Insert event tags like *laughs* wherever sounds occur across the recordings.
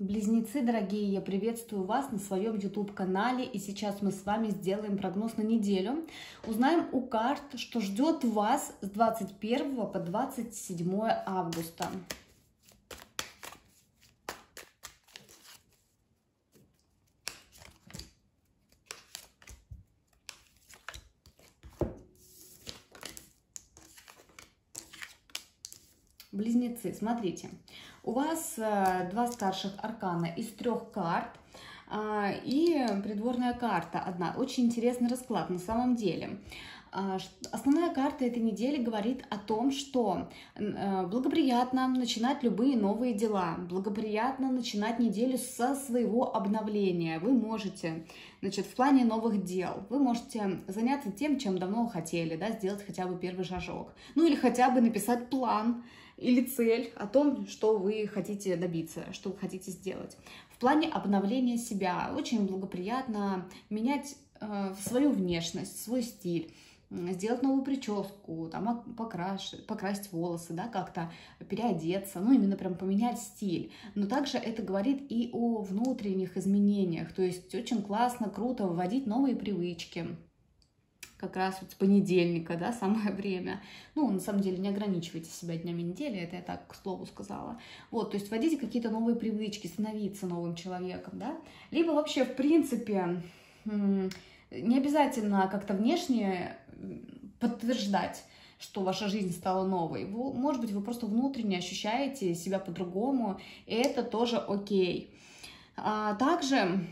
Близнецы, дорогие, я приветствую вас на своем YouTube-канале, и сейчас мы с вами сделаем прогноз на неделю. Узнаем у карт, что ждет вас с 21 по 27 августа. Близнецы, смотрите, у вас э, два старших аркана из трех карт а, и придворная карта одна. Очень интересный расклад на самом деле. А, основная карта этой недели говорит о том, что э, благоприятно начинать любые новые дела, благоприятно начинать неделю со своего обновления. Вы можете, значит, в плане новых дел, вы можете заняться тем, чем давно хотели, да, сделать хотя бы первый шажок. Ну или хотя бы написать план, или цель о том, что вы хотите добиться, что вы хотите сделать. В плане обновления себя очень благоприятно менять свою внешность, свой стиль, сделать новую прическу, там, покрасить, покрасить волосы, да, как-то переодеться, ну, именно прям поменять стиль. Но также это говорит и о внутренних изменениях, то есть очень классно, круто вводить новые привычки, как раз вот с понедельника, да, *laughs* самое время. Ну, на самом деле, не ограничивайте себя днями недели, это я так к слову сказала. Вот, то есть вводите какие-то новые привычки, становиться новым человеком, да. Либо вообще, в принципе, не обязательно как-то внешне подтверждать, что ваша жизнь стала новой. Вы, может быть, вы просто внутренне ощущаете себя по-другому, и это тоже окей. А, также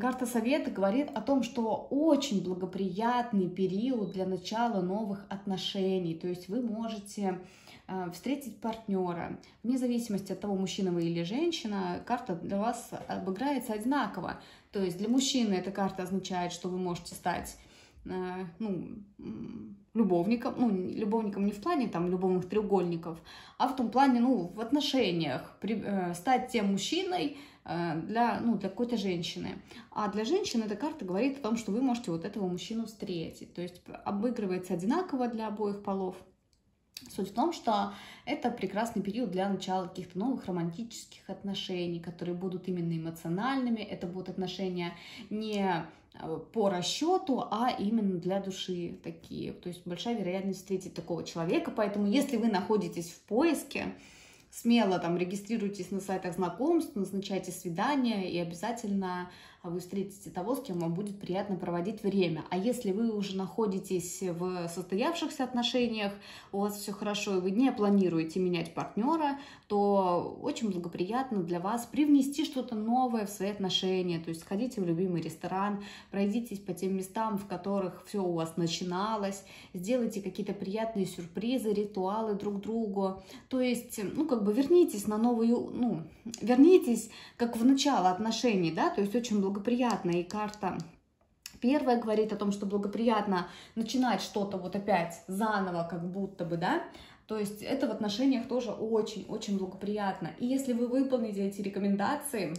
карта Совета говорит о том, что очень благоприятный период для начала новых отношений. То есть вы можете встретить партнера. Вне зависимости от того, мужчина вы или женщина, карта для вас обыграется одинаково. То есть для мужчины эта карта означает, что вы можете стать а, ну, любовником, ну, любовником не в плане там любовных треугольников, а в том плане, ну, в отношениях, при, э, стать тем мужчиной, Э, для, ну, для какой-то женщины. А для женщины эта карта говорит о том, что вы можете вот этого мужчину встретить. То есть обыгрывается одинаково для обоих полов. Суть в том, что это прекрасный период для начала каких-то новых романтических отношений, которые будут именно эмоциональными. Это будут отношения не э, по расчету, а именно для души такие. То есть большая вероятность встретить такого человека. Поэтому если вы находитесь в поиске, смело там регистрируйтесь на сайтах знакомств, назначайте свидания и обязательно вы встретите того, с кем вам будет приятно проводить время. А если вы уже находитесь в состоявшихся отношениях, у вас все хорошо, и вы не планируете менять партнера, то очень благоприятно для вас привнести что-то новое в свои отношения. То есть сходите в любимый ресторан, пройдитесь по тем местам, в которых все у вас начиналось, сделайте какие-то приятные сюрпризы, ритуалы друг другу. То есть, ну, как бы вернитесь на новую, ну, вернитесь как в начало отношений, да, то есть очень благоприятно благоприятно, и карта первая говорит о том, что благоприятно начинать что-то вот опять заново, как будто бы, да, то есть это в отношениях тоже очень-очень благоприятно. И если вы выполните эти рекомендации,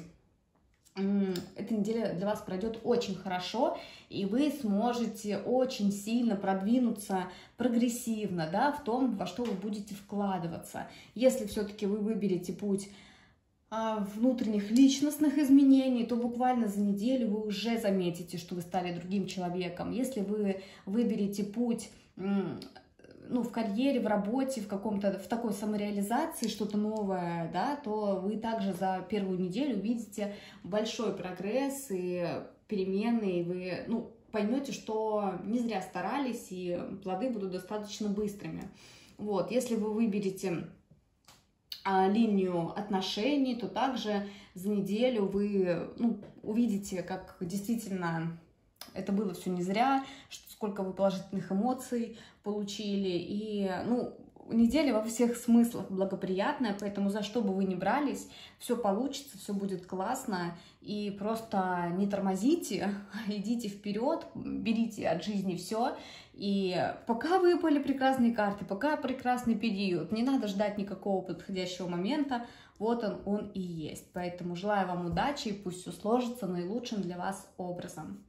эта неделя для вас пройдет очень хорошо, и вы сможете очень сильно продвинуться прогрессивно, да, в том, во что вы будете вкладываться. Если все-таки вы выберете путь внутренних личностных изменений, то буквально за неделю вы уже заметите, что вы стали другим человеком. Если вы выберете путь ну, в карьере, в работе, в каком-то, в такой самореализации, что-то новое, да, то вы также за первую неделю увидите большой прогресс и перемены, и вы, ну, поймете, что не зря старались, и плоды будут достаточно быстрыми. Вот, если вы выберете а, линию отношений, то также за неделю вы ну, увидите, как действительно это было все не зря, сколько вы положительных эмоций получили. И, ну, неделя во всех смыслах благоприятная, поэтому за что бы вы ни брались, все получится, все будет классно. И просто не тормозите, *laughs* идите вперед, берите от жизни все. И пока выпали прекрасные карты, пока прекрасный период, не надо ждать никакого подходящего момента, вот он, он и есть. Поэтому желаю вам удачи и пусть все сложится наилучшим для вас образом.